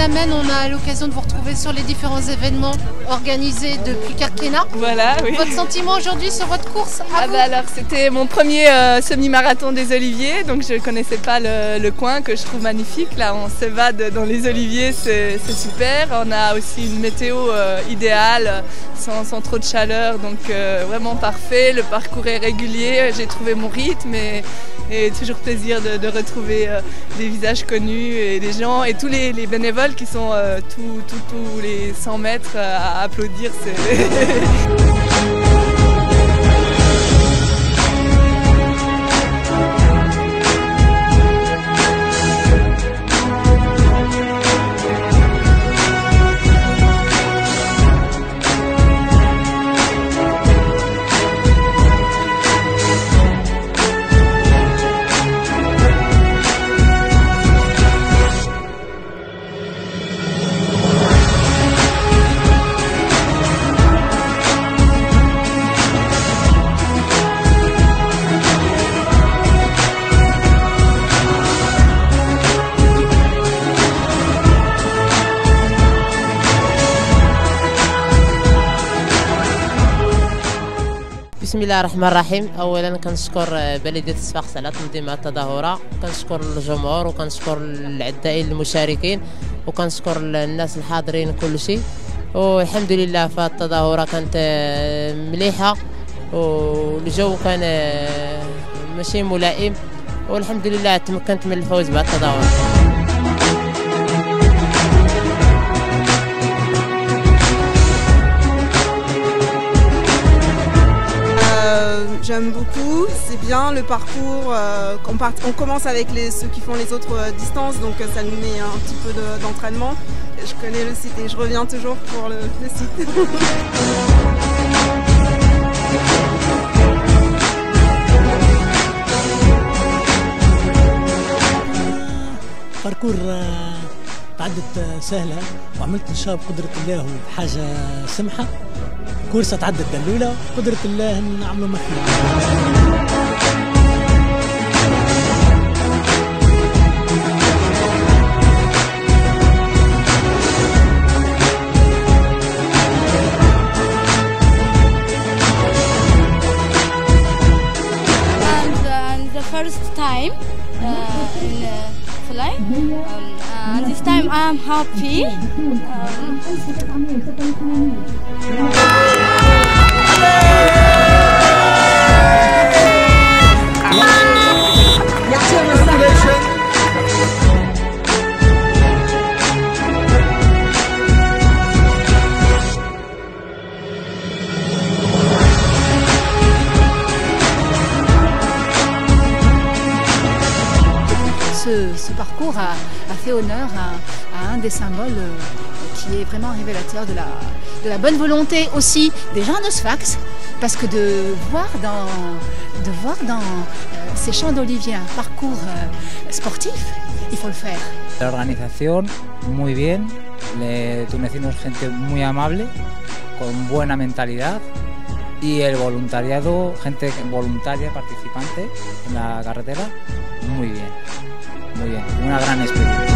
semaine, on a l'occasion de vous retrouver sur les différents événements organisés depuis Carquena. Voilà, oui. Votre sentiment aujourd'hui sur votre course à Ah bah alors c'était mon premier euh, semi-marathon des Oliviers, donc je connaissais pas le, le coin que je trouve magnifique. Là on s'évade dans les Oliviers, c'est super. On a aussi une météo euh, idéale, sans, sans trop de chaleur, donc euh, vraiment parfait. Le parcours est régulier, j'ai trouvé mon rythme et, et toujours plaisir de, de retrouver des visages connus et des gens et tous les, les bénévoles qui sont tous tous- tous les 100 mètres euh, applaudir. بسم الله الرحمن الرحيم. اولا كنشكر بلدية صفاقس على تنظيم التظاهرة. كنشكر الجمهور وكنشكر العدائين المشاركين وكنشكر الناس الحاضرين كل شيء. والحمد لله فهاد التظاهرة كانت آه، مليحة. والجو كان آه، ماشي ملائم. والحمد لله تمكنت من الفوز بهذه التظاهرة. bien le parcours. euh, on, part- on commence avec les, ceux qui font les autres euh, distances, donc euh, ça nous met un petit peu de- d'entraînement. je connais le site et je reviens toujours pour le, le site. باركور آه، تعدت آه، سهلة وعملت إن شاء بقدرة الله وبحاجة سمحة كورسة تعدت دلولة بقدرة الله نعملوا ما first time uh, in uh, flying. Um, and this time I am happy. Um, ce, parcours a, fait honneur à, un des symboles euh, qui est vraiment révélateur de la, bonne volonté aussi des gens de Sfax, parce que de voir dans, euh, ces champs d'olivier un parcours euh, sportif, il faut le faire. La organización muy bien, le, tunecinos gente muy amable, con buena mentalidad. Y el voluntariado, gente voluntaria, participante en la carretera, muy bien, una gran experiencia.